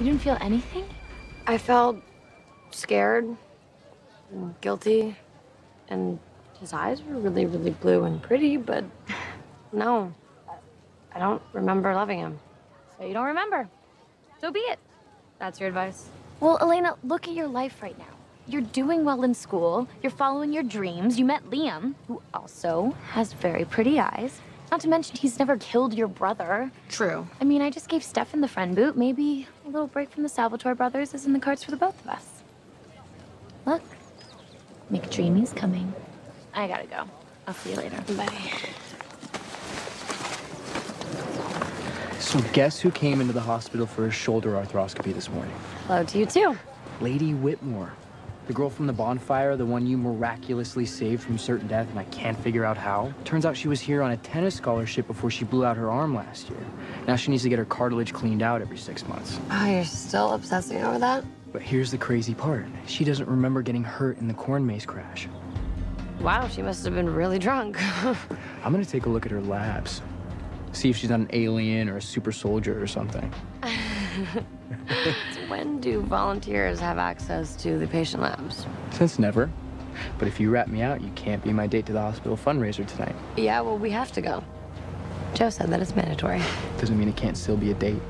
You didn't feel anything? I felt scared and guilty, and his eyes were really, really blue and pretty, but no, I don't remember loving him. So you don't remember. So be it. That's your advice? Well, Elena, look at your life right now. You're doing well in school. You're following your dreams. You met Liam, who also has very pretty eyes. Not to mention, he's never killed your brother. True. I mean, I just gave Stefan the friend boot. Maybe a little break from the Salvatore brothers is in the cards for the both of us. Look, McDreamy's coming. I gotta go. I'll see you later. Bye. So guess who came into the hospital for a shoulder arthroscopy this morning? Hello to you too. Lady Whitmore. The girl from the bonfire, the one you miraculously saved from certain death, and I can't figure out how. Turns out she was here on a tennis scholarship before she blew out her arm last year. Now she needs to get her cartilage cleaned out every six months. Oh, you're still obsessing over that? But here's the crazy part. She doesn't remember getting hurt in the corn maze crash. Wow, she must have been really drunk. I'm gonna take a look at her labs. See if she's not an alien or a super soldier or something. when do volunteers have access to the patient labs? Since never. But if you rat me out, you can't be my date to the hospital fundraiser tonight. Yeah, well, we have to go. Jo said that it's mandatory. Doesn't mean it can't still be a date.